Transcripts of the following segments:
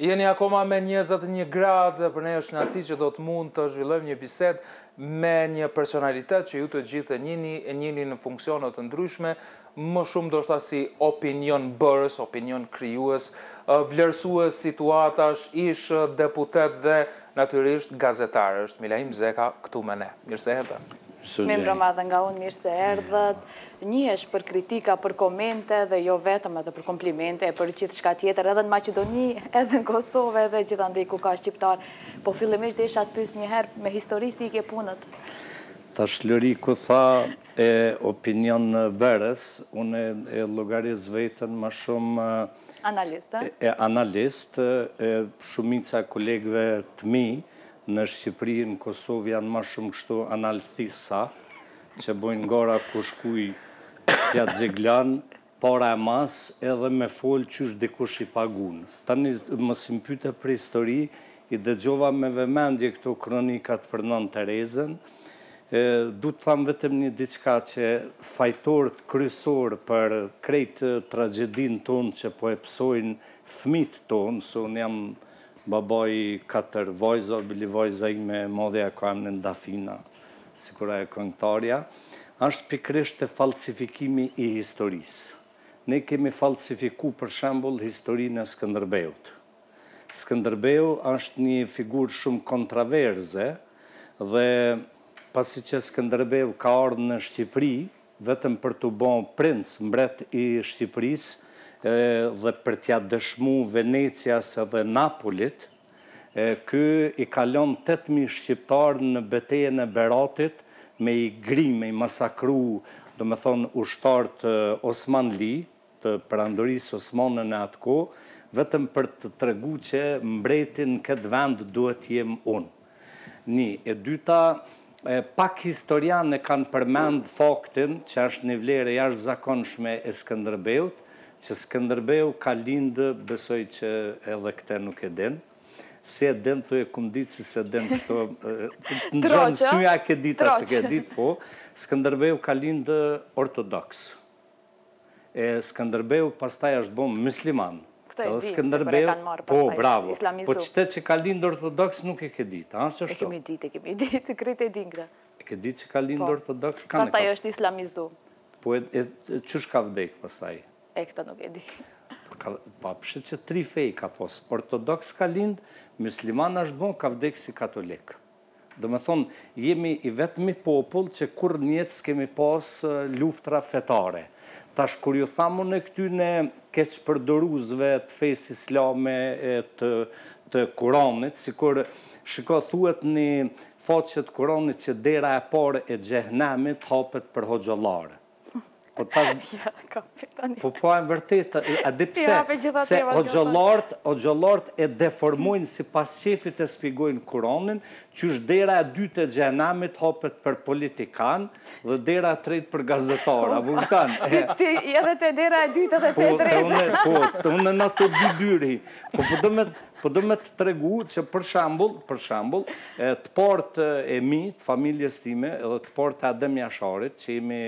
Jeni akoma në 21 gradë dhe për ne është kënaqësi që do të mund të zhvillojmë një bisedë me një personalitet që ju të gjithë e njihni e njihni në funksione të ndryshme, më shumë ndoshta si opinionbërës, opinionkrijues, vlerësues situatash, ish deputet dhe Natyrisht gazetar është Milaim Zeka këtu me ne. Mirë se erdhe. Mirëmbrëma dhe nga unë mirë se erdhët. Njihesh për kritika, për komente dhe jo vetëm edhe për komplimente e për gjithçka tjetër edhe në Maqedoni, edhe në Kosovë edhe gjithandej ku ka shqiptarë. Po fillimisht desha të pys njëherë me histori si i ke punët. Tash meri ku the opinionbërës, unë e llogaris veten ma shumë Analist. E analist, e shumica e kolegëve të mi, në Shqipëri, në Kosovë, janë ma shumë kështu analitisa, që bojnë gara kush kujt ja gjeglan, para e mas, edhe me fol qysh dikush i pagun. Tani, mos më pyt për histori, I dëgjova me vëmendje këto kronikat për Nënë Terezën. Du të tham vetëm një diçka që fajtorët kryesorë për krejt tragjedinë tonë që po e pësojnë fëmijtë tonë, se unë jam babai i katër vajzave, bile vajza ime e madhe ja ka emrin Dafina, sikur ajo këngëtarja, është pikërisht te falsifikimi i historisë. Ne kemi falsifiku për shembull historinë e Skënderbeut. Skënderbeu është një figurë shumë kontraverze dhe pasi që Skënderbeu ka ardh në Shqipëri vetëm për t'u bo princ, mbret i Shqipërisë dhe për t'ia dëshmu Venecias dhe Napolit, ky i kalon tetë mijë shqiptarë në betejën e Beratit me i gri, me i masakru, domethënë ushtarët osmanli. të Perandorisë Osmane në atë kohë, vetëm për të tregu që mbreti në këtë vend duhet të jem unë. Një. E dyta, pak historianë e kanë përmend faktin, që është një vlerë e jashtëzakonshme e Skënderbeut, që Skënderbeu ka lindë, besoj që edhe këtë nuk e din. S'e din, thuj, kam ditë që s'e din kështu, të nxjerr sy a ke ditë a s'ke ditë, po. Skënderbeu ka lindë ortodoks. E Skënderbeu pastaj është bo mysliman. Këtë e dimë, sepse e kanë marrë pastaj, islamizu. Po, bravo. Po qëte që ka lindë ortodoks nuk e ke ditë, a, qashtu? E kemi ditë, e kemi ditë, krejt e dinë këta. E ke ditë që ka lindë po. ortodoks? Pastaj është islamizu. Po, e qysh ka vdekë pastaj? E këtë nuk e di. Po, pa, pse që tri fe ka pas. Ortodoks ka lindë, mysliman është bo, ka vdekë si katolik. Domethënë, jemi i vetmi popull që kurrë në jetë s'kemi pasë luftra fetare. Tash kur ju tham unë këtyne keqpërdoruesve të fesë islame e të të Kuranit, sikur shiko thuhet në faqe të Kuranit që dera e parë e xhehnemit hapet për hoxhollarët. Po të pas... Ja, ka pitani. Po po e me vërtet, a di pse, se hoxhollarët, hoxhollarët e deformojnë sipas qefit e shpjegojnë Kuranin, që është dera e dytë e xhehnemit hapet për politikanë dhe dera e tretë për gazetarë, a vërtet? Ti edhe te dera e dytë dhe te e treta. Po, të unë në të dy dyert. Po, po, do me... Po du me të tregu që për shembull, për shembull, të parët e mi, të familjes time, edhe të parët e Adem Jasharit, që jemi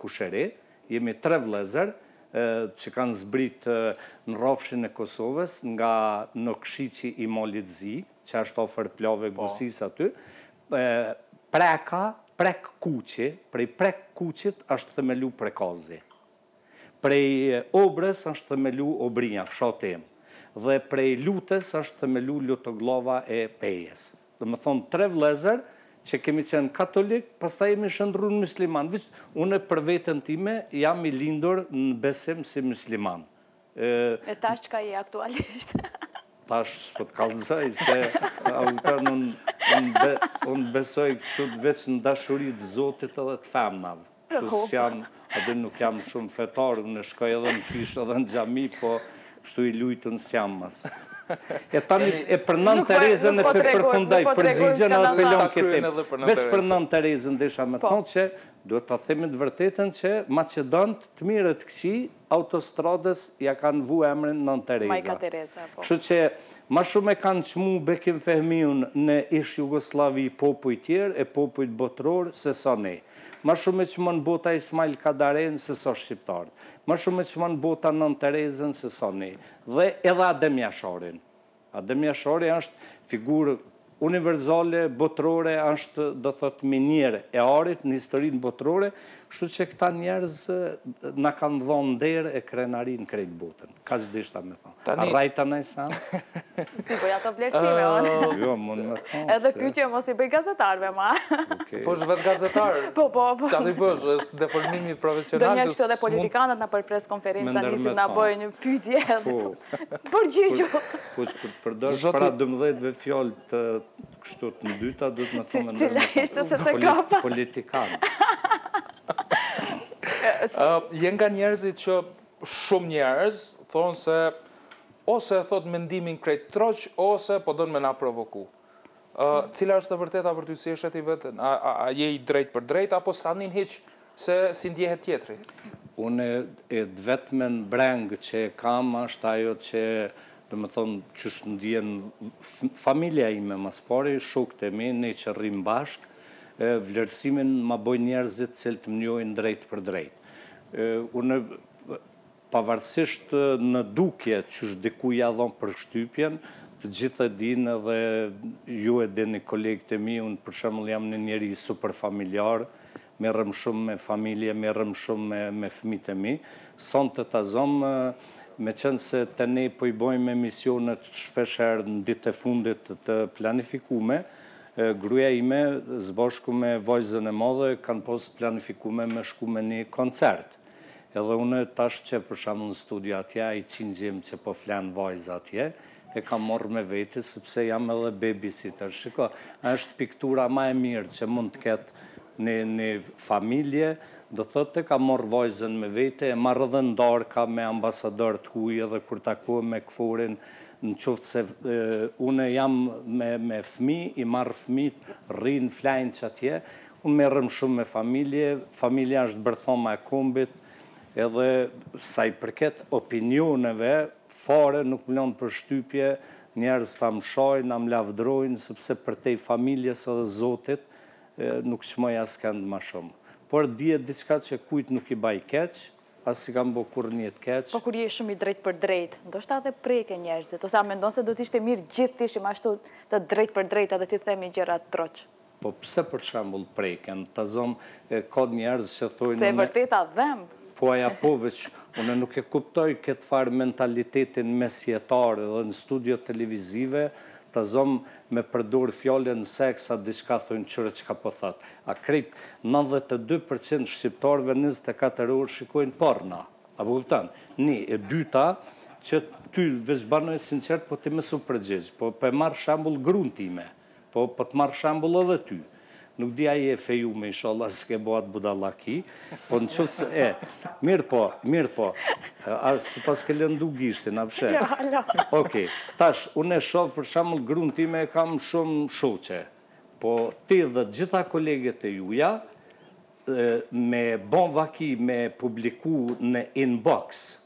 kushëri, jemi tre vëllezër, që kanë zbrit në rrafshin e Kosovës, nga Nokshiqi i Malit Zi, që është afër Plave po. Gusisë aty, Preka, Prek Kuqi, prej Prek Kuqit është themelu Prekazi. Prej Obrës është themelu Obria, fshati im, dhe prej Lutës është themelu Lutogllova e Pejës. Domethënë tre vëllezër që kemi qenë katolikë, pastaj jemi shëndrru në myslimanë. Unë për veten time jam i lindur në besim si mysliman. E tash çka je aktualisht? Tash s'po të kallëzoj, se unë besoj kështu veç në dashuri t'Zotit edhe të femnave. Kështu që jam, edhe nuk jam shumë fetar, unë shkoj edhe në kishë edhe në xhami, po kështu i lujtën së jam mësë. E tani e për Nën Terezën e po e përfundoj përgjigjen edhe për lënë këtë. Veç për Nën Terezën desha me, po, thonë që duhet ta themi të vërtetën që maqedonët, të mirë të këqij autostradës ia kanë vu emrin Nënë Tereza. Majka Tereza, po. Kështu që ma shumë e kanë çmu Bekim Fehmiun në ish Jugosllavi popujt tjerë e popujt botërorë se sa ne. Ma shumë e çmon bota Ismail Kadarenë se sa shqiptarët. Ma shumë e çmon bota Nënë Terezën se sa ne. Dhe edhe Adem Jasharin. Adem Jashari është figurë universale, botërore, është, do të thotë, minierë e arit në historinë botërore, kështu që këta njerëz na kanë dhënë nder e krenari në krejt botën. Kaq deshta me thonë. Tani rraj ta naj sa. Si bëj ato vlerësime unë? Jo, mund të thonë. Edhe pyetje mos i bëj gazetarëve ma. Po është vetë gazetar. Po, po, po. Çfarë i bësh? Është deformimi profesional. Do një kështu edhe politikanët nëpër pres konferenca nisin na bëjnë një pyetje. Po. Përgjigju. Po që kur përdor para 12 dhe fjalë të kështu të në dyta, duhet me thonë në nërë më të të të kapa. Politikanë. Jeni nga njerëzit që shumë njerëz, thonë se ose e thotë mendimin krejt troq, ose po don me na provoku. Cila është e vërteta për ty si është ti vetë? A, a, a je i drejtpërdrejtë apo s'an hiç se si ndjehet tjetri? Unë e vetmen brengë që e kam është ajo që domethënë qysh ndihen familja ime më së pari, shokët e mi, ne që rrimë bashkë, vlerësimin ma bojnë njerëzit të cilët më njohin drejtpërdrejt. Unë Pavarësisht në dukje qysh dikuj ia lon përshtypjen, të gjithë e dinë edhe ju e dini kolegët e mi, unë për shembull jam një njeri super familjar, merrem shumë me familje, merrem shumë me fëmijët e mi. Sonte ta zëmë, meqenëse te ne po i bëjmë emisionet shpesh herë në ditët e fundit të planifikume, gruaja ime së bashku me vajzën e madhe kanë pas planifiku me shku me një koncert. Edhe unë tash qe për shembull në studio atje ai qingjim që po flan vajza atje e kam marrë me vete sepse jam edhe babysitter. Shiko, është piktura ma e mirë që mund të ketë një familje, do të thotë e kam marrë vajzën me vete, e marr edhe në darka me ambasadorë të huaj edhe kur takohem me KFOR-in, në qoftë se unë jam me fëmijë, i marr fëmijët, rrijnë, flajnë që atje, Unë merrem shumë me familje, familja është bërthoma e kombit, edhe sa i përket opinioneve, fare nuk më lanë përshtypje njerëzit a më shajnë, a më lavdërojnë, sepse përtej familjes edhe Zotit, nuk çmoj askënd ma shumë. Por dihet diçka që kujt nuk i baj keq, as s'i kam bo kurrë një të keqe. Po kur je shumë i drejtpërdrejtë, ndoshta edhe preken njerëzit, ose a mendon se do të ishte mirë gjithë të ishim ashtu të drejtpërdrejtë edhe t'i themi gjërat troç? Po pse për shembull preken, ta zëm, ka njerëz që thojnë... Se e vërteta dhemb! Po a, ja, po veç, unë nuk e kuptoj këtë farë mentalitetin mesjetar dhe në studio televizive, ta zëm, me përdorë fjalën seks a diçka thojnë ç'ore çka po thotë. A krejt nëntëdhjetë e dy për qind shqiptarëve njëzet e katër orë shikojnë porno. A po kupton? Një, e dyta, qëtu veç banu i sinqert po ti mos u përgjigj, po po e marr shembull gruen time. Po po të marr shembull edhe ty. Nuk di a je e fejume, inshallah s'ke bo atë budallakì, po në qoftë se e, mirë po, mirë po, a si pas ke lëndu gishtin, a po sheh? Jo, alo. Oke, tash, unë e shoh për shembull gruen time, kam shumë shoqe, po ti dhe gjitha koleget e juja, me bo vaki me publiku inbox,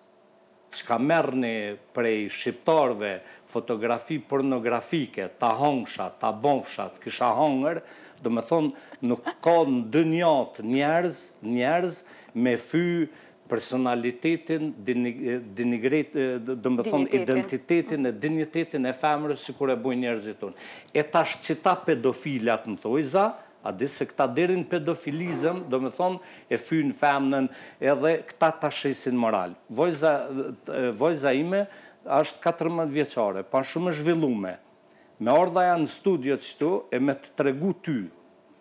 Çka merrni prej shqiptarëve fotografi pornografike ta hongsha ta bofsha të kisha hongër do me thonë nuk ka në dynja njerëz njerëz me fy personalitetin dinigrit do me thonë identitetin e dinjitetin e femrës sikur e bojnë njerëzit tonë e tash qita pedofilat në thojza A di se këta deri në pedofilizëm domethon e fyjnë femnën edhe këta ta shesin moral. Vajza vajza ime asht katërmbëdhjetë vjeçare, po asht shumë e zhvillume. Me ardh ajo në studio kështu e me të tregu ty,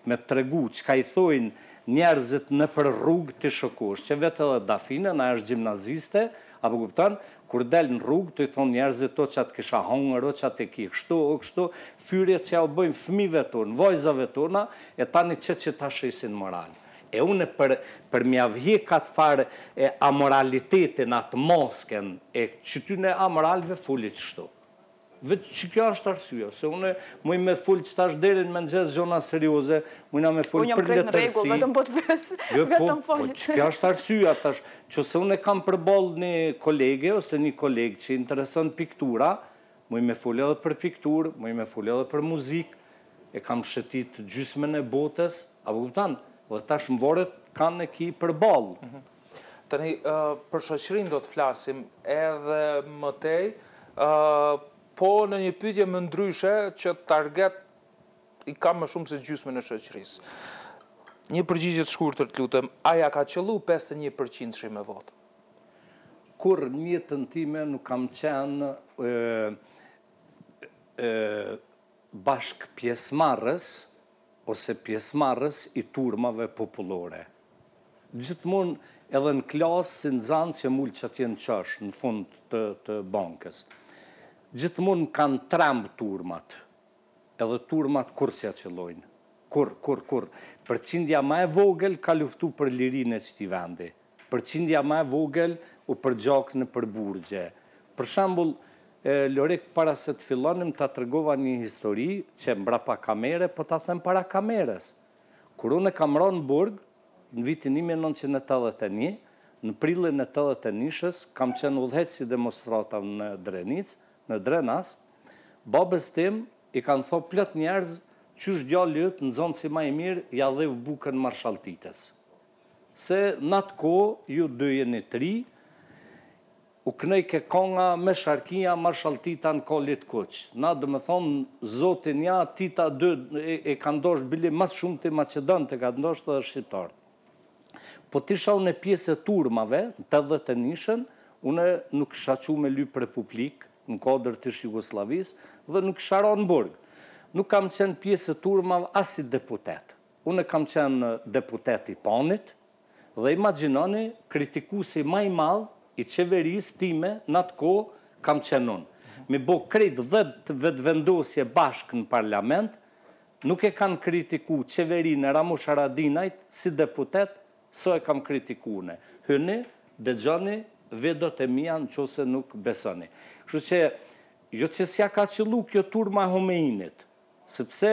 me të tregu çka i thojnë njerëzit nëpër rrugë ti shokohesh, që vetë edhe Dafina është gjimnaziste, a po kupton, Kur del në rrugë ti i thonë njerëzit o ça të kisha hongër, o ça ti ki kështu, o kështu, fyerje që ja u bëjmë fëmijëve tonë, vajzave tona, e tani qeta ta shesin moral. E unë për për me jau hjek atë farë amoralitetin, atë maskën e qityne amoralëve foli kështu. Vetë që kjo është arsyeja, se unë mujë me folë që tash deri në mëngjes gjëra serioze, mujna me folë për letërsi. Unë jam krejt në rregull, vetëm po të vesë, jo, po, vetëm folë. Po, që kjo është arsyeja tash, që nëse unë kam përballë një kolege, ose një kolegë që i intereson piktura, mujë me folë edhe për pikturë, mujë me folë edhe për muzikë, e kam shëtitë gjysmën e botës, a po kupton, dhe tash mvaret kanë e ki përballë. Mhm. Tani për shoqërinë do të flasim edhe më tej, po unë një pyetje më ndryshe që target i ka më shumë se gjysmën e shoqërisë. Një përgjigje të shkurtër të lutem, a ja ka qëllu 51%-shi me votë? Kurrë në jetën time nuk kam qenë bashkëpjesëmarrës ose pjesëmarrës i turmave popullore. Gjithmonë edhe në klasë si nxanës jam ul qatje në qosh në fund të bankës. Gjithmonë m'kanë tremb turmat. Edhe turmat kurrë s'ja qëllojnë. Kurrë, kurrë, kurrë. Përqindja ma e vogël ka luftu për lirinë e këtij vendi. Përqindja më e vogël u përgjak nëpër burgje. Për shembull, Lorik para se të fillonim ta tregova një histori që mbrapa kamere po ta them para kamerës. Kur unë kam ra në burg, në vitin një mijë e nëntëqind e tetëdhjetë e një, në prillin e tetëdhjetë e njëshës, kam qenë udhëheqës i demonstratave në Drenicë, në Drenas, babës tim i kanë tha plot njerëz qysh djali yt, nxënësi ma i mirë, ja dhiu bukën Marshall Titës. Se n'atë kohë ju dy jeni të ri, u knojke konga me sharkia marshall Tita n'kali t'kuq. Na domethonë zotnia Tita, ty e kanë dashtë bili ma s'shumti maqedonët e kanë dashtë edhe shqiptarët. Po t'isha une pjesë e turmave n'tetëdhjetë e nishën, une nuk isha çu me lypë Republikë n'kuadër t'ish Jugosllavisë dhe nuk isha ra n'burg. Nuk kam qenë pjesë e turmave as si deputet. Unë kam qenë deputet i PAN-it dhe imagjinoni kritikuesi ma i madh i qeverisë time n'atë kohë kam qenë unë. M'i bo krejt dhjetë vetëvendosje bashkë në parlament nuk e kanë kritiku qeverinë e Ramush Haradinajt si deputet so e kam kritiku une. Hyni degjoni videot e mia nëqoftëse nuk besoni. Kështu qe jo qe s'ja ka qëllu kjo turma e Homeinit. Sepse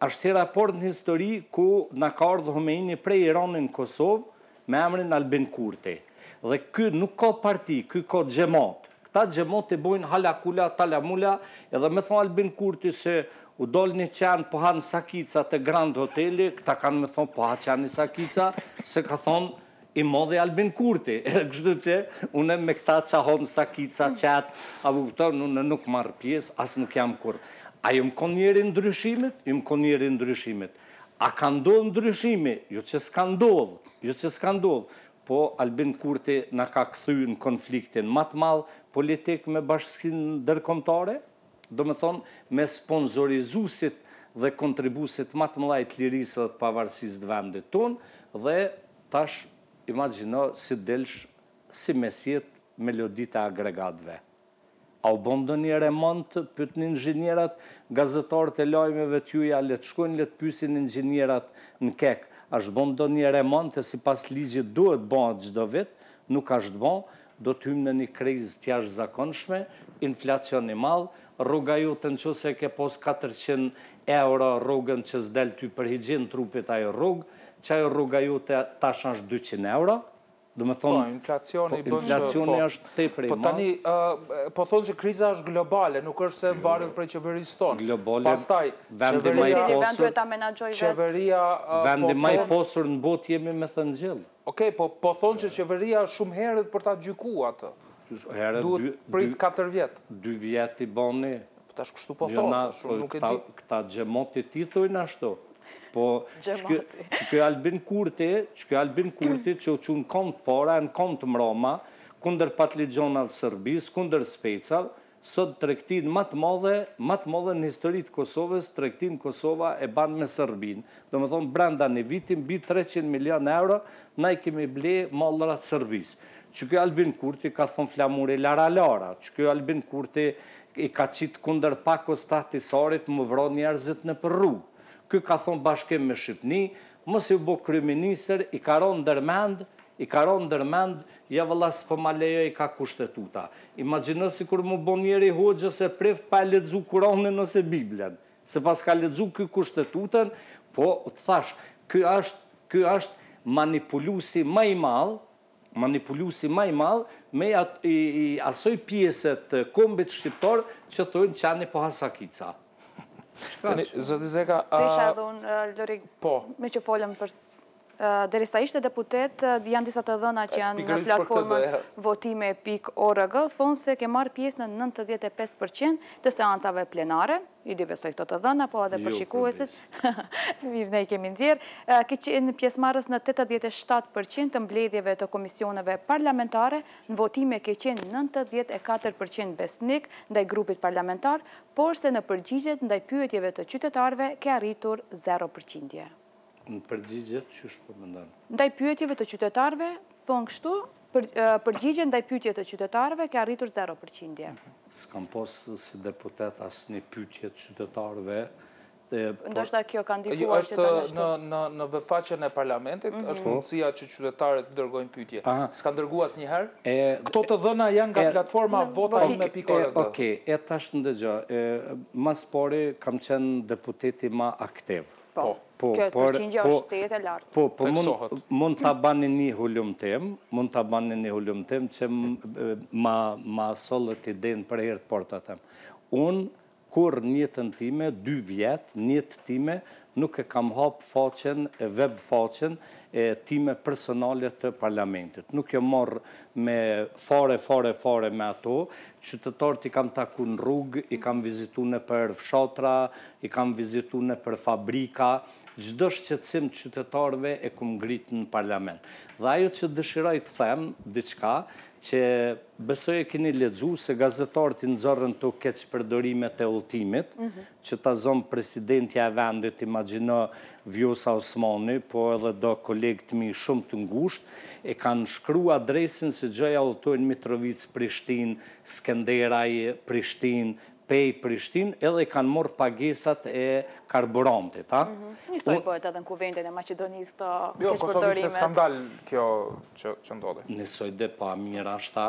asht hera e parë në histori ku na ka ardhë Homeini prej Irani në Kosovë me emrin Albin Kurti. Dhe ky nuk ka parti, ky ka xhemat. Këta xhemati bojnë halakula, talamula, edhe me thanë Albin Kurti se u dalë një qen po hanë sakica te Grand Hoteli, këta kanë me thanë po ha qeni sakica, se ka thanë I modhi Albin Kurti, kështu që unë me këta që hanë sakica qentë, a më kupton, unë nuk marr pjesë, as nuk jam kurrë. A jom kon njeri i ndryshimit? Jom kon njeri i ndryshimit. A ka ndodh ndryshimi? Jo që s'ka ndodh, jo që s'ka ndodh, po Albin Kurti na ka kthy në konfliktin ma të madh politik me bashkësinë ndërkombëtare, Domethënë, me sponsorizuesit dhe kontribuesit ma të mëdhej të lirisë dhe të pavarësisë të vendit tonë, dhe tash imagjino si delsh si mesjetë meloditë e agregatëve. A u bë ndonjë remont? pytni inxhinierat, gazetarët e lajmeve t'juja, le të shkojnë le të pyesin inxhinierat në KEK, a është bë ndonjë remont e sipas ligjit duhet bahet çdo vit, nuk asht bo, Do të hymë në një krizë të jashtëzakonshme, inflacion i madh, rroga jote nëse e ke pas katërqind euro rrogën që s'del ty për higjienë trupit ajo rrogë, që ajo rroga jote tash është dyqind euro, do me thonë, po inflacioni bën që inflacioni është tepër i madh. Po tani po thonë që kriza është globale, nuk është se varet prej qeverisë tonë. Globale, vendi ma i pasur. Qeveria po thonë. Vendi ma i pasur në botë jemi me thënë gjellë. Ok, po po thonë që qeveria është shumë herët për ta gjyku atë. Herët duhet prit 4 vjet. Dy vjet i boni. Po tash kështu po thonë, shumë nuk e di. Këta xhemati t'i thonë ashtu. Po që ky Albin Kurti, që ky Albin Kurti që u çu n'kom të para, n'kom të mroma, kunder patligjanav Serbisë, kunder specav, Sot tregtin ma të madhe ma të madhe në histori të Kosovës tregtin Kosova e ban me Sërbin domethonë brenda një viti mbi treqind milion euro na i kemi ble mallrat Sërbis që ky Albin Kurti ka thon flamuri lara lara që ky Albin Kurti i ka qit kundër Pakos t'Ahtisarit me vra njerzit nëpër rrug ky ka thon bashkim me Shipni masi u bo kryeminister i ka ra ndër mend i ka ra ndër mend Jo vëlla s'po ma lejojka kushtetuta. Imagjino sikur m'u bo njeri hoxhë ose prift pa e lexu kuranin ose biblen. S'e paska lexu ky kushtetutën, po t'thash, ky është, ky është manipulusi ma i madh, manipulusi ma i madh, i asoj pjese të kombit shqiptar që thojnë qani po hasakica. Tani, zoti Zeka, a... Të isha edhe unë, Lorik, meqë folëm për... Derisa ishe deputet, janë disa të dhëna që janë në platformën Vota ime pikë org, thonë se ke marrë pjesë në 95% të seancave plenare, i di besoj këto të dhëna, po edhe jo, për shikuesit, mirë ne i kemi nxjerrë, ke qenë pjesëmarrës në 87% të mbledhjeve të komisioneve parlamentare, në votime ke qenë 94% besnik ndaj grupit parlamentar, porse në përgjigjet ndaj pyetjeve të qytetarëve ke arritur 0%. Në përgjigjet, qysh po mëndon? Ndaj pyetjeve të qytetarëve, thonë kështu, përgjigje ndaj pyetjeve të qytetarëve, ke arritur 0 përqindje. S'kam pas si deputet asnjë pyetje të qytetarëve. Ndoshta kjo ka ndikuar që të nështu? Në uebfaqen e parlamentit, mhm. është mundësia që qytetarët të dërgojnë pyetje. S'kan dërgu asnjëherë? Këto të dhëna janë nga platforma Vota ime pikë org. Oke, e tash dëgjo, ma s'pari kam qenë deputeti ma aktiv. Po, po, kjo përqindje po, është vërtet e lartë. Po, po, mund, mund ta bani një hulumtim, mund ta bani një hulumtim që ma, ma sollët idenë për herë të parë ta them. Unë, kurrë n'jetën time, dy vjet, n'jetë time, nuk e kam hapë faqen, web faqen, e time personale të parlamentit. Nuk jom morrë fare fare fare me ato, qytetarët i kam taku në rrugë, i kam vizitu nëpër fshatra, i kam vizitu nëpër fabrika, çdo shqetësim të qytetarëve e kum ngrit në parlament. Dhe ajo që dëshiroj të them, diçka, që besoj e keni lexu se gazetarët i nxorrën këto keqpërdorimet e udhëtimit, Që ta zëmë presidentja e vendit, imagjino Vjosa Osmani, po edhe do kolegë të mi shumë të ngushtë, e kanë shkru adresin se gjoja udhëtojnë Mitrovicë Prishtinë, Skenderaj Prishtinë, Pejë Prishtinë, edhe i kanë morrë pagesat e karburantit, a? Njësoj bëhet edhe në Kuvendin e Maqedonisë këto keqpërdorime. Jo, n'Kosovë ishte skandal kjo që ndodhi. Në SHD pa mirë ashta.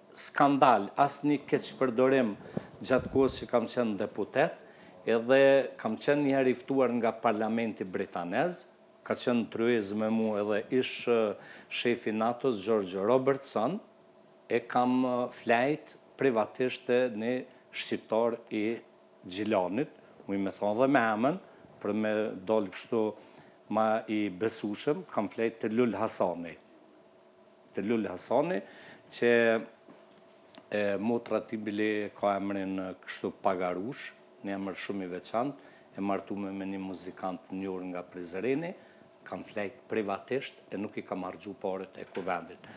skandal, asnjë keqpërdorim gjatë kohës që kam qenë deputet, edhe kam qenë një herë i ftuar nga parlamenti britanez, ka qenë në tryezë me mua edhe ish shef i NATO-s George Robertson, e kam flejt privatisht te një shqiptar i Gjilanit, muj me thon dhe me emën, për me dalë kështu ma i besushëm, kam flejt te Lul Hasani. Te Lul Hasani që e motra Tibili ka emrin kështu Pagarush, një emër shumë i veçantë, e martume me një muzikant të njohur nga Prizreni, kam flejt privatisht e nuk i kam harxhu paret e Kuvendit.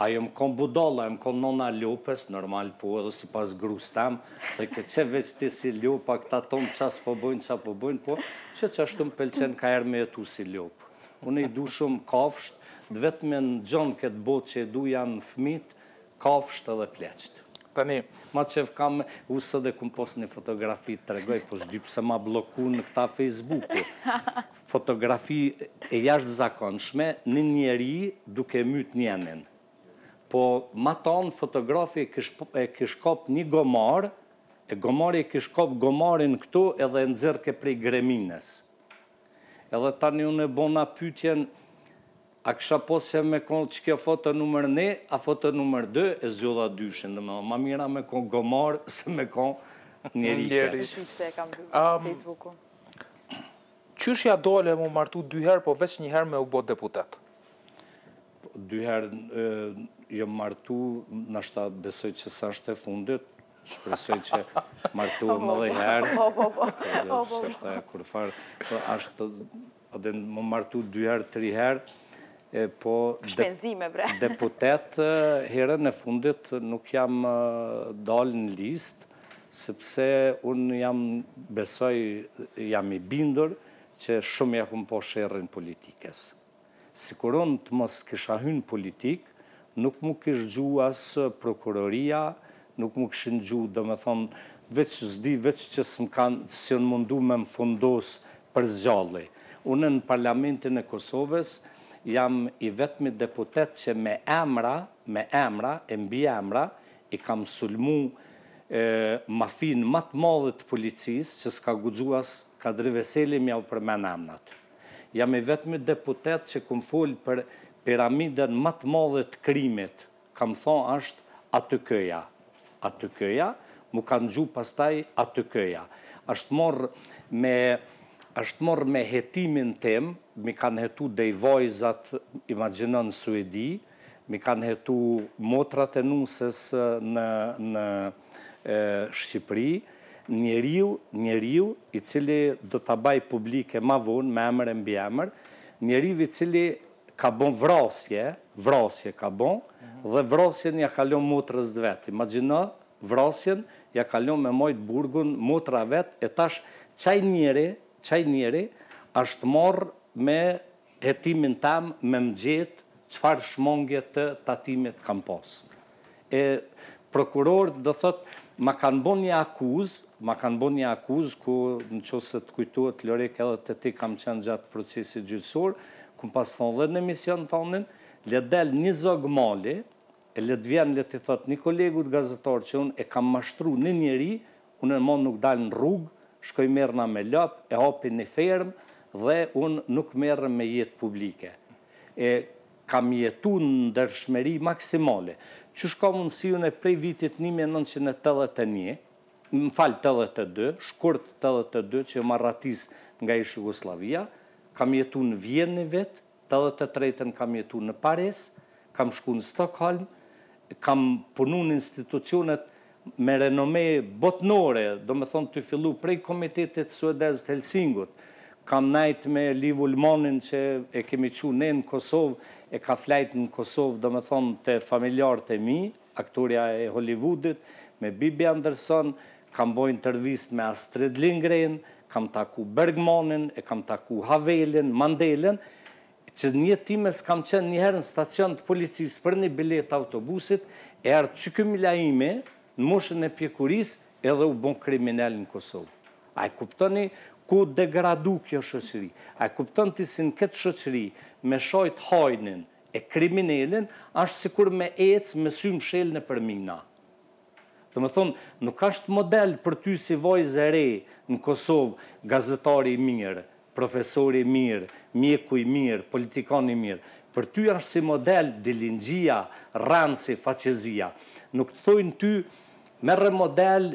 A jom kon budalla, jom kon nona e lopës, normal po edhe sipas grus tem, thoj ke qe veç ti si lopa këta ton ça s'po bojn ça po bojn po, po qashtu më pelqen kaher me jetu si lopë. Unë i du shumë kafshët, të vetmen gjo n'këtë botë që e du jan fëmijt, kafshët edhe pleqt. Tani. Ma qef kam, unë edhe kum postu një fotografi të tregoj, po s'di pse ma blloku në këta Facebooku. Fotografi e jashtëzakonshme, një njeri duke myt njenin. Po matanë fotografi e kish kap një gomar, e gomari e kish kap gomarin këtu edhe e nxirke prej greminës. Edhe tani unë e bona pytjen a kisha pas me kon qikjo foto numër një a foto numër dy e zgjodha dyshin domethënë ma mirë me kon gomar se me kon njeri i keq. Shit se e kam Facebook-un. Qysh ia dole mu martu dy herë po veç një herë me u bo deputet? Dy herë jom martu nashta besoj që s'asht e fundit. Shpresoj që martohem edhe një herë. Po, po, po. Po, po, po. S'është kurrfarë. Po, ashtë, po dhe mu martu dy herë, tri herë. Po, Shpenzime, bre. Deputet, herën e fundit nuk jam dalë në listë, sepse unë jam besoj, jam i bindur, që shumë ia kum pa sherrin politikës. Sikur unë të mos kisha hy në politikë, nuk mu kish gju as prokuroria, nuk mu kishin gju, domethënë, veç s'di, veç që s'më kanë, s'janë mundu me më fundos për së gjalli. Unë në Parlamentin e Kosovës jam i vetmi deputet që me emra, me emra e mbiemra i kam sulmu mafinë ma të madhe të policisë që s'ka guxu as Kadri Veseli me jau përmend emrat. Jam i vetmi deputet që kum fol për piramiden ma të madhe të krimit, kam tha është ATK-ja. ATK-ja, m'u ka gju pastaj ATK-ja. Është marr me është marr me hetimin tim, m'i kanë hetu dhe vajzat, imagjino në Suedi, Mi kanë hetu motrat e nuses në në Shqipëri, njeriu njeriu i cili do ta baj publike ma vonë me emër e mbiemër, njeriu i cili ka bo vrasje, vrasje ka bo, dhe vrasjen ja ka lon motrës të vet. Imagjino vrasjen ja ka lon me majtë burgun motra e vet e tash qaj njeri qaj njeri asht marrë me Hetimin tem me mgjet çfar shmongje të tatimit kam pas. E prokurorët do thot ma kan bo një akuzë, ma kan bo një akuzë ku në qoftë se të kujtohet Lorik edhe te ti kam qenë gjatë procesit gjyqësor, ku m'pas thon dhe në emision tandin, le del një zog mali e le të vjen le t'i thot një kolegut gazetar që un e kam mashtru një njeri, Unë mo nuk dal në rrugë, shkoj merrna me lop, e hapi një fermë dhe unë nuk merrem me jetë publike. E kam jetu në ndershmeri maksimale. Qysh ka mundësi unë prej vitit një mijë e nëntëqind e tetëdhjetë e një, më fal tetëdhjetë e dy, shkurt tetëdhjetë e dy që jam arratis nga ish-Jugosllavia, kam jetu në Vjenë një vit, Tetëdhjetë e tretën kam jetu në Paris, kam shku në Stokholm, kam punu në institucionet me renome botnore, domethënë tu fillu prej Komitetit Suedez të Helsingut, kam najt me Liv Ullmannin që e kemi çu ne në Kosovë, e ka flajt në Kosovë, domethënë te familjarët e mi. Aktorja e Hollivudit, me Bibi Andersson, Kam bo intervistë me Astrid Lindgren, kam taku Bergmanin, e kam taku Havelin, Mandelën, që një time s'kam qenë njëherë në stacion të policisë për një biletë të autobusit, erdh qeky Milaimi, në moshën e pjekurisë, edhe u bo kriminel në Kosovë. A e kuptoni ku u degradu kjo shoqëri? A e kupton ti si në këtë shoqëri, me shajtë hajnin, E kriminelin asht sikur me ec me sy mshel nëpër mina. Domethënë, nuk asht model për ty si vajzë e re në Kosovë gazetari i mirë, profesori i mirë, mjeku i mirë, politikani i mirë. Për ty asht si model dilinxhija, rrenci, faqezia. Nuk të thojnë ty, merre model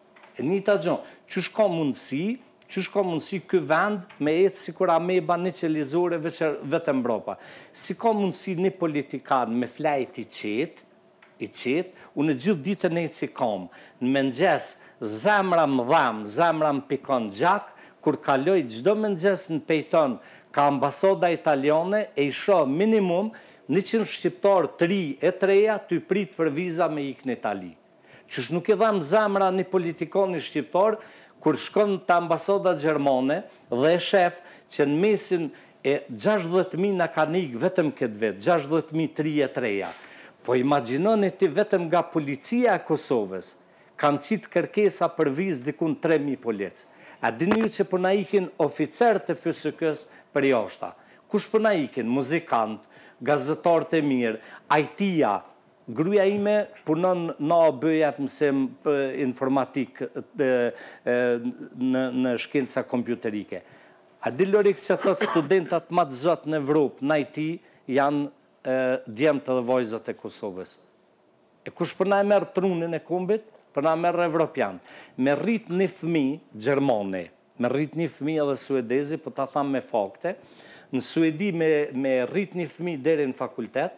Nita xho, qysh ka mundësi, qysh ka mundësi ky vend me ecë sikur ameba njëqelizore vetem mbrapa. Si ka mundësi një politikan me flajt i qetë, i qetë, unë gjithë ditën eci n'kam, në mengjes zemra më dhemb, zemra më pikon gjak, kur kaloj çdo mengjes në Pejton ka ambasada italiane e i shoh minimum njëqind shqiptarë të ri e të reja tu prit për viza me ik në Itali. Qysh nuk i dhem zemra një politikoni shqiptar kur shkon te ambasada gjermane dhe e shef që në mesin e gjashtëdhjetë mijë na kanë ik vetëm këtë vit gjashtëdhjetë mijë tri e treja po imagjinoni ti vetëm nga policia e Kosovës kanë qit kërkesa për vizë dikund tre mijë polic a e dini ju që po na ikin oficer të FSK-së për jashta kush po na ikin muzikantë gazetarë të mirë IT-ja Gruaja ime punon në AB jep mësim informatik në shkenca kompjuterike. A di Lorik që thotë studentat ma të zot në Evropë në IT janë djemtë dhe vajzat e Kosovës. E kush po na e merr trunin e kombit? Po na e merr evropiani. Me rrit ni fëmijë Gjermani Me rrit ni fëmijë edhe suedezi po ta tham me fakte, në Suedi me rrit ni fëmijë deri në fakultet,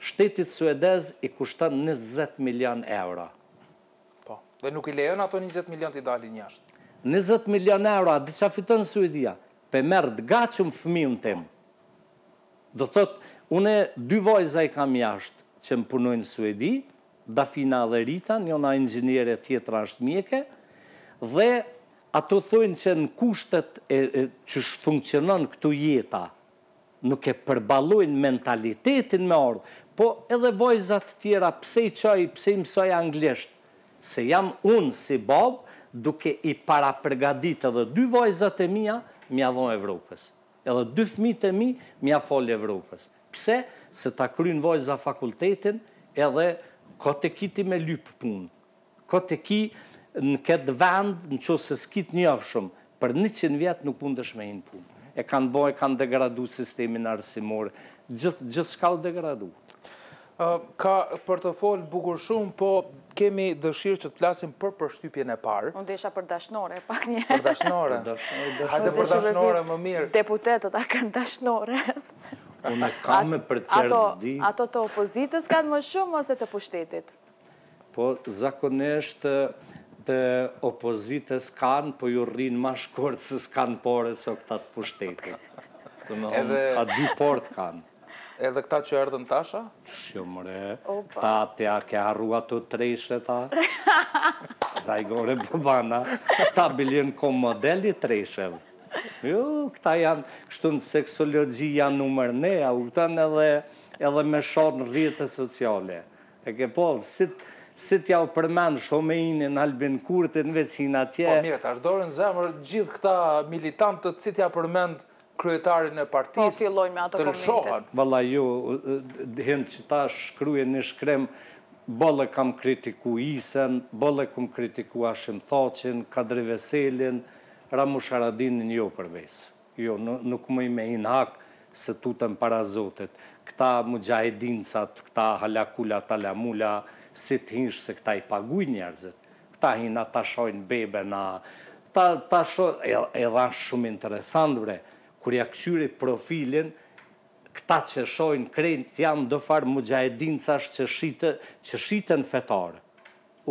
shtetit suedez i kushton njëzet milion euro. Po. Dhe nuk i lejon ato njëzet milion ti dalin jashtë. Njëzet milion euro, a di ça fiton Suedia? Pe merr të gatshëm fëmijën tim. Do thotë, une dy vajza i kam jashtë që më punojnë në Suedi, Dafina dhe Rita, njona inxhiniere tjetra është mjeke, dhe ato thonë që në kushtet e qysh funksionon këtu jeta, nuk e përballojnë mentalitetin me ardh, po edhe vajzat tjera pse i çaj, pse i mësoj anglisht, se jam unë si babë duke i paraprgaditë edhe dy vajzat e mia, me ia dhanë Evropës. Edhe dy fëmijët e mi mja fol Evropës. Pse? Se ta kryjnë vajza fakultetin edhe kot e ki ti me lyp punë. Kot e ki në këtë vend, në qoftë se s'ki të njohshëm, për njëqind vjet nuk mundesh me hin punë. E kanë bo, e kanë degradu sistemin arsimor, gjithë, gjithçka u degradu. Ka për të folë bukur shumë, po kemi dëshirë që të flasim për përshtypjen e parë. Unë desha për dashnore, pak një. Për dashnore? Hajde për dashnore, më mirë. Deputetët a kanë dashnore? Unë kam, për tjertë s'di. Ato të opozitës kanë më shumë ose të pushtetit? Po, zakonisht të opozitës kanë, po ju rrinë ma shkurt se s'kanë pore si këta të pushtetit. A dy parët kanë. Edhe këta që erdhën tasha? Jo more, këta t'i ja kanë harru të treshe, tha. Tha i gore përbana, këta bile janë model i treshev. Jo, këta janë, kështu në seksologi janë numër një, a u këtan edhe, edhe me sha në rrjete sociale. E ke po, si, si t'jau përmend shumë emnin Albin Kurtin, veç hin atje. Po mirë, ta shti dorën n'zemër gjithë këta militantët, si t'ja përmend kryetarin e partisë të lëshohen. Vallai jo hiç që ta shkrujsh ni shkrim bollë kam kritiku Isen, bollë kum kritiku Hashim Thaçin, Kadri Veselin, Ramush Haradinajn jo për vese. Jo nuk muj me hinë hak se tutem para Zotit. Këta muxhahedincat këta halakula talamula si të hinsh se këta i paguj njerëzit. Kta hina ta shajnë babën a ta ta shajnë edhe asht shum interesant bre kur ja kqyri profilin kta qe shajnë krejt jan dofar muxhaedincash qe shite qe shiten fetar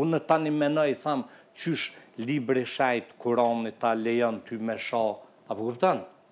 unë tani menoj tham qysh libri shenjt kurani ta lejon ty me sha a po kupton.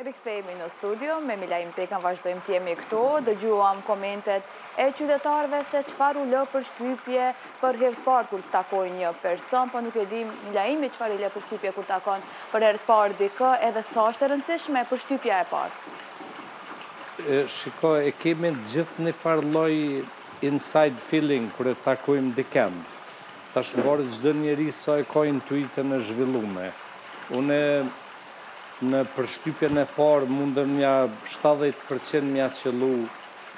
Rikthehemi në studio, me Milaim Zekan vazhdojmë të jemi këtu, dëgjuam komentet e qytetarëve se çfarë u lë përshtypje për herë të parë kur të takoj një person, po nuk e dim Milaimi çfarë i lë përshtypje kur takon për herë të parë dikë edhe sa është e rëndësishme përshtypja e parë. Shiko, e kemi të gjithë një farë lloj inside feeling kur e takojmë dikend. Tash varet çdo njeri sa e ka intuitën e zhvillume. Unë Në përshtypjen e parë mundem nja shtatëdhjetë përcent me ja qëllu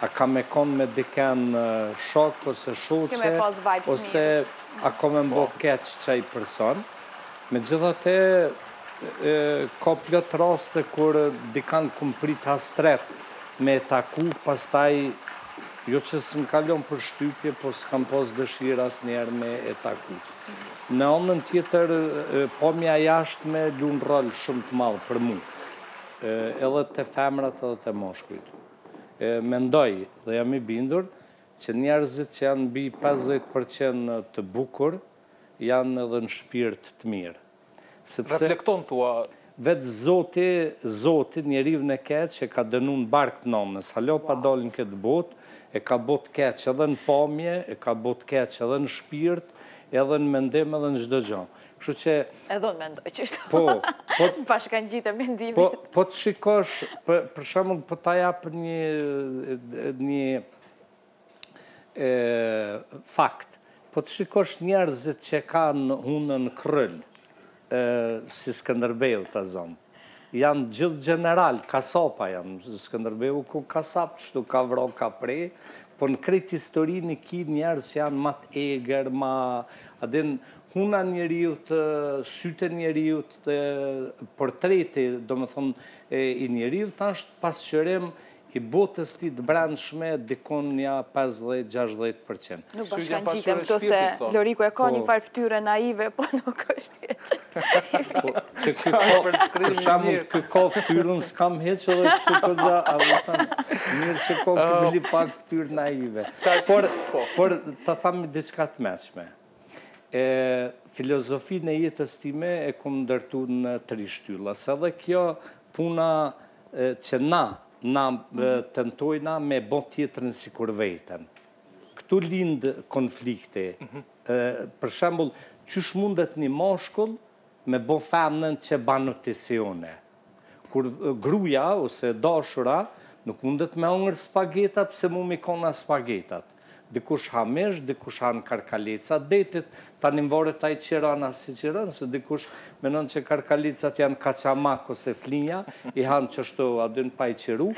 a ka me kon me dikend shok ose shoqe ose a ka me më bo keq qaj person. Megjithate ka plot raste kur dikand kam prit hastret me e taku pastaj jo që s'më ka lon përshtypje po skam pas dëshirë asnjëherë me e taku. Në anën tjetër, pamja e jashtme lun rol shumë të madhë për mu, edhe te femrat edhe te meshkujt. Mendoj dhe jam i bindur që njerëzit që janë mbi 50% të bukur, janë edhe në shpirt të mirë. Sepse, Reflekton thua. Vet Zoti, Zoti njeriun e keq e ka dënu në bark të nënës. Hala pa dalë në këtë botë, e ka bo të keq edhe në pamje, e ka bo të keq edhe në shpirt, edhe në mendim edhe në çdo gjë. Kështu që Edhe unë mendoj qishtu. Po, po. Më bashkangjite mendimit. Po, po të shikosh, për shembull, po ta jap një një fakt po të shikosh njerëzit qe kan hunën krrylë si Skënderbeu ta zon jan gjith gjeneral kasapa jan Skënderbeu u kon kasap kshtu ka vra ka pre po në krejt historin i ki njerz që jan ma të eger ma a din huna njeriut syt e njeriut portreti domethën i njeriut asht pasqyrim i botës tij të brendshme dikon nja pesëdhjetë gjashtëdhjetë për qind. Nuk bashkangjitem këtu se Loriku e ka po. një farë ftyre naive, po nuk është e që. Po, që si po, për shembull ky ka ftyrën, s'kam heq edhe kështu për gja, a vëtën, mirë që ka Shkumbini oh. pak ftyrë naive. Por, po. por, ta tham diçka të meçme. E filozofinë e jetës time e kom ndërtu në tri shtylla, se edhe kjo puna që na, na tentojna me bo tjetrin sikur veten. Këtu lind konflikti. Për shembull, qysh mundet një mashkull me bo femnen që ban shtatzëni? Kur gruja ose e dashura nuk mundet me hongër spageta, pse mu mi kona spagetat? Dikush ha mish, dikush han karkaleca deti, tani mvaret a i qëran a s'i qëran, se dikush menon që karkalecat janë kaçamak ose flinja, i han qashtu, a din pa i qëru,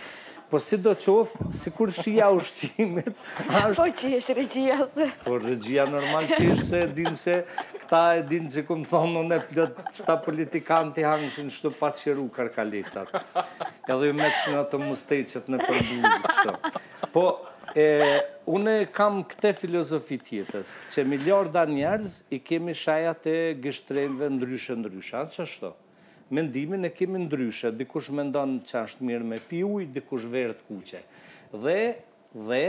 Po si do qoftë, sikur shija ushqimit, ashtë... Po që është regjia se... Po regjia normal që është se din se, këta e din që domethonë unë e do të qëta politikanti hangër qashtu pa qëru karkalecat. Edhe i mbeten musteqet në përbuzë kështu. Po, e, unë kam këtë filozofi t'jetës, që miliarda njerëz i kemi shenjat e gishtrinjve ndryshe ndryshe, a qashtu? Mendimin e kemi ndryshe, dikush mendon që është mirë me pi ujë, dikush verë të kuqe. Dhe, dhe,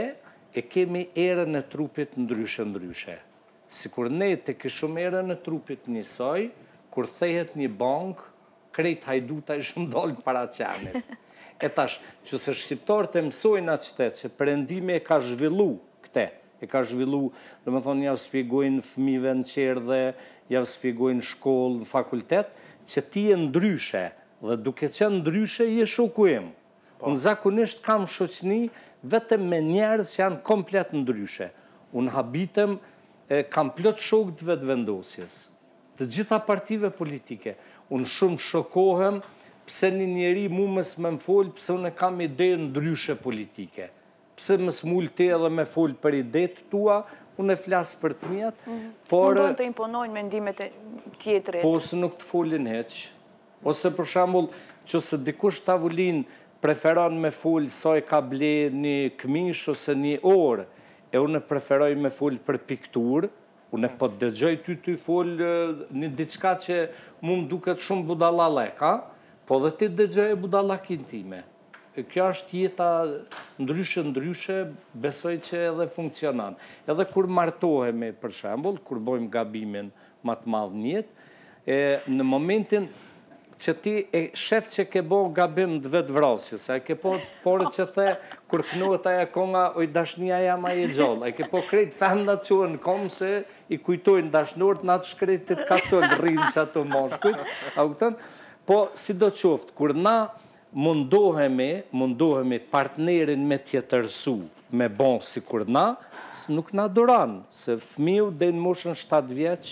e kemi erën e trupit ndryshe ndryshe. Sikur ne te kishum erën e trupit njësoj, kur thehet një bankë, krejt hajdutat ishin dalë para qenit. E tash, nëse shqiptarët e mësojnë atë, qëtë që perendimi e ka zhvillu kte, e ka zhvillu, domethënë jav spjegojnë fëmijëve në çerdhe, jav spjegojnë n'shkollë, në fakultet, që ti je ndryshe, dhe duke qenë ndryshe je shoku im. Unë zakonisht kam shoqni vetëm me njerëz që janë komplet ndryshe. Unë habitem, kam plot shokë të Vetëvendosjes, të gjitha partive politike. Unë shumë shokohem pse një njeri mu mos me m'fol pse unë kam ide ndryshe politike. Pse s'mun ti edhe me fol për idetë tua, unë flas për të miat, mhm. por... Duan të imponojnë mendimet te tjetri. Po, ose nuk të folin heq. Ose, për shembull, nëse dikush tavolinë preferon me fol sa e ka ble një këmish ose një orë, e unë preferoj me fol për pikturë, unë po të dëgjoj ty tu fol një diçka që mu m'duket shumë budallallëk? Po dhe ti dëgjoje budallakin time. Kjo është jeta ndryshe ndryshe, besoj që edhe funksionon. Edhe kur martohemi, për shembull, kur bëjmë gabimin ma të madh në jetë, e në momentin që ti e sheh që ke bo gabim të vetëvrasjes, e ke po pore që the, kur knohet ajo konga, oj dashnija jam a je gjallë, e ke po krejt femna çohen n'kom se i kujtojnë dashnort në atë shkretit ka qëllë rrimë që ato moshkujt, a u këtën? Po, si do qoftë, kur na Mundohemi, mundohemi partnerin me tjetërsu, me bo sikur na, nuk na duron, se fëmiu deri në moshën shtatë vjeç,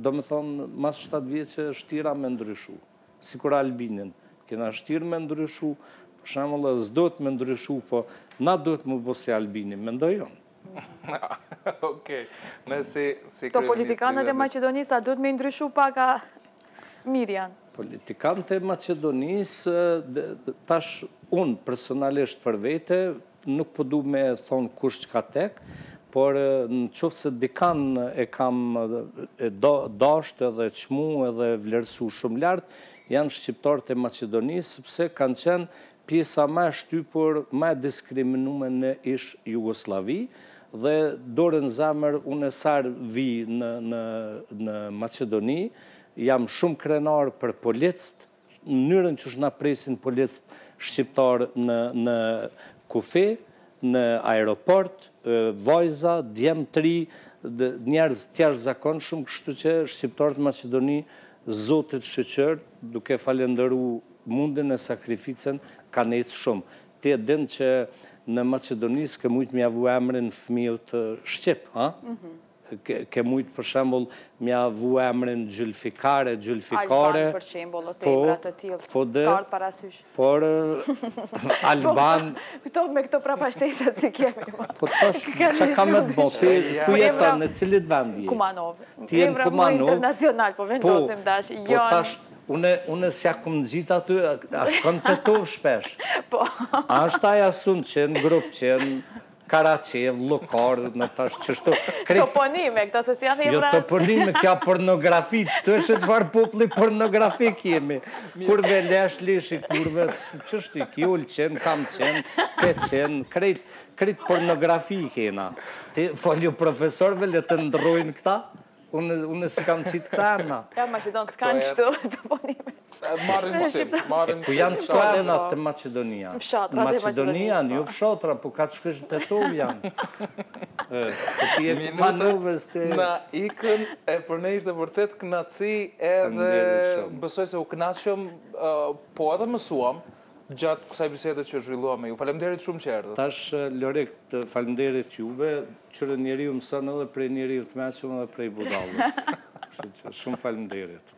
domethënë mas shtatë vjeçe shtirë është me ndryshu. Sikur Albinin, kena shtirë me ndryshu, për shembull, s'duhet me ndryshu, po na duhet me u bo si Albini, mendoj unë. Okej, me bo si kryeministri... Te politikanët e Macedonisë, a duhet me ndryshu pak a mirë janë? Politikanët e Macedonisë, tash unë personalisht për vete, nuk po du me thonë kush çka tek, por në qoftë se dikan e kam dashtë edhe çmu edhe vlerësu shumë lartë, janë shqiptarët e Macedonisë, sepse kanë qenë pjesa ma e shtypur, ma e diskriminume në ish Jugosllavi dhe dorë në zemër unë sa herë vij në në në Maqedoni jam shumë krenar për policët mënyrën qysh na presin policët shqiptarë në në kufi në aeroport vajza djem të rinj njerëz të jashtëzakonshëm kështu që shqiptarët në Maqedoni Zotit shyqyr duke falënderu Mundin e sakrificën kanë ec shumë. Ti e din që në Maqedoni s'ke mujt mja vu emrin fëmijës shqip, ha? Ke mujt për shembull mja vu emrin Gjylfikare, Gjylfikare. Alban për shembull ose po, emra të tillë. Po s'kam parasysh. Por Alban. Këto me këto prapashtesat si kemi. Po tash çka ka me të bo? Ku jeton në cilit vend je? Kumanov. Ti je Kumanov. Internacional po vendosim po, tash. Po tash Unë, unë s'i kum nxit aty, a shkon të tu shpesh. Po. A është aja sunë Gropçe në Karaçev, Llukar, në tash qështu. Krejt... Toponime, këto se s'janë emra. Jo, toponime, kjo pornografi, qështu është e çfarë populli pornografik jemi. Kurve lesh, lesh i kurve, qështu i ki, ullë qenë, kam qenë, pe qenë, krejt, krejt pornografi i kena. Ti, folju profesorve, le të ndrojnë këta? Unë, unë s'i kam qitë këta emna. Jo, Macedoni, s'kanë po, qëtu toponime. Marrin mësim, marrin mësim. Po janë qëtu emna te Macedonia. Fshatra te Macedonia. Në jo fshatra, po ka që kështë të tovë janë. Po ti Kumanovës je... Na ikën e për ne ishte vërtet knaqsi edhe... Besoj se u knaqëm, po edhe mësuam. gjatë kësaj bisede që zhvilluam me ju. Faleminderit shumë që erdhët. Tash Lorik, të faleminderit juve, se njeriu mëson edhe prej njeriut të mençëm edhe prej budallës. Kështu që shumë faleminderit.